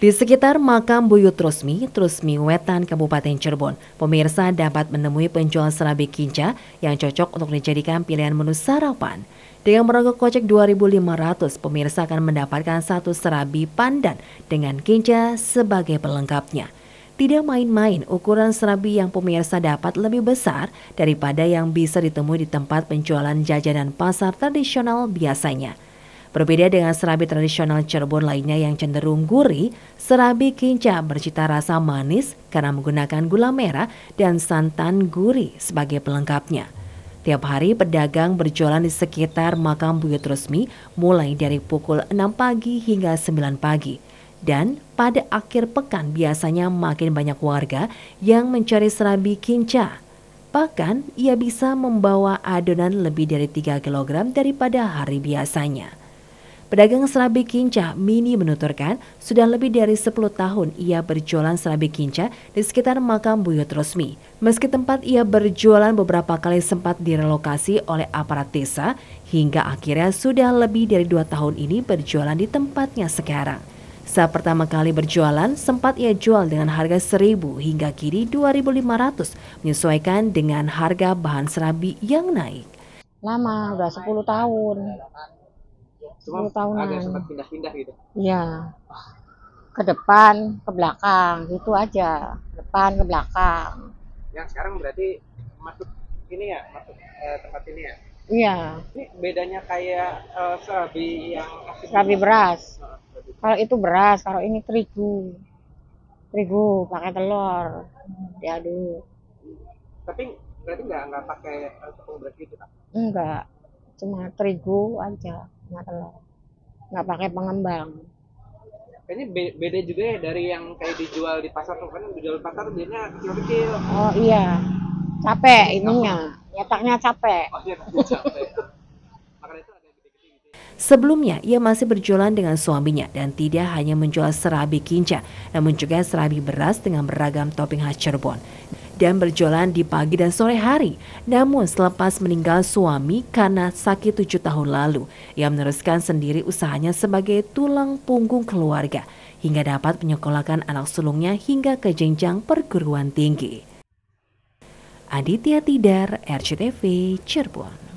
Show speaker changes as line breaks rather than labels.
Di sekitar makam Buyut Trusmi, Trusmi Wetan, Kabupaten Cirebon, pemirsa dapat menemui penjual serabi kinca yang cocok untuk dijadikan pilihan menu sarapan. Dengan merogoh kocek 2.500, pemirsa akan mendapatkan satu serabi pandan dengan kinca sebagai pelengkapnya. Tidak main-main, ukuran serabi yang pemirsa dapat lebih besar daripada yang bisa ditemui di tempat penjualan jajanan pasar tradisional biasanya. Berbeda dengan serabi tradisional Cirebon lainnya yang cenderung gurih, serabi kinca bercita rasa manis karena menggunakan gula merah dan santan gurih sebagai pelengkapnya. Tiap hari pedagang berjualan di sekitar makam Buyut Resmi mulai dari pukul 6 pagi hingga 9 pagi. Dan pada akhir pekan biasanya makin banyak warga yang mencari serabi kinca. Bahkan ia bisa membawa adonan lebih dari 3 kg daripada hari biasanya. Pedagang serabi kinca Mini menuturkan sudah lebih dari 10 tahun ia berjualan serabi kinca di sekitar makam Buyut Rosmi. Meski tempat ia berjualan beberapa kali sempat direlokasi oleh aparat desa, hingga akhirnya sudah lebih dari dua tahun ini berjualan di tempatnya sekarang. Saat pertama kali berjualan, sempat ia jual dengan harga 1000 hingga kini 2500, menyesuaikan dengan harga bahan serabi yang naik.
Lama, udah 10 tahun.
Cuma
10 tahunan.
agak sempat pindah-pindah gitu.
Iya. Ke depan, ke belakang, gitu aja. Depan, ke belakang.
Yang sekarang berarti masuk ini ya, masuk eh, tempat ini ya.
Iya,
Ini bedanya kayak eh, serabi yang
serabi beras.
Nah, serabi.
Kalau itu beras, kalau ini terigu. Terigu, pakai telur. Diaduk.
Tapi berarti nggak nggak pakai eh, tepung beras gitu kan?
Enggak, cuma terigu aja, sama telur. Nggak pakai pengembang.
Kayaknya be- beda juga ya dari yang kayak dijual di pasar tuh kan dijual di pasar jadinya kecil-kecil.
Oh iya, capek ininya. Nyetaknya capek.
Oh iya, capek.
Sebelumnya, ia masih berjualan dengan suaminya dan tidak hanya menjual serabi kinca, namun juga serabi beras dengan beragam topping khas Cirebon. Dan berjualan di pagi dan sore hari. Namun selepas meninggal suami karena sakit tujuh tahun lalu, ia meneruskan sendiri usahanya sebagai tulang punggung keluarga hingga dapat menyekolahkan anak sulungnya hingga ke jenjang perguruan tinggi. Aditya Tidar, RCTV, Cirebon.